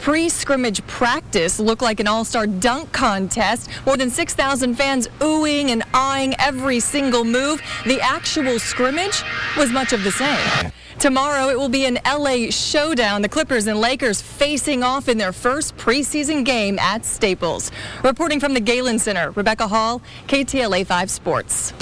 Pre-scrimmage practice looked like an all-star dunk contest. More than 6,000 fans oohing and eyeing every single move. The actual scrimmage was much of the same. Tomorrow, it will be an LA showdown. The Clippers and Lakers facing off in their first preseason game at Staples. Reporting from the Galen Center, Rebecca Hall, KTLA 5 Sports.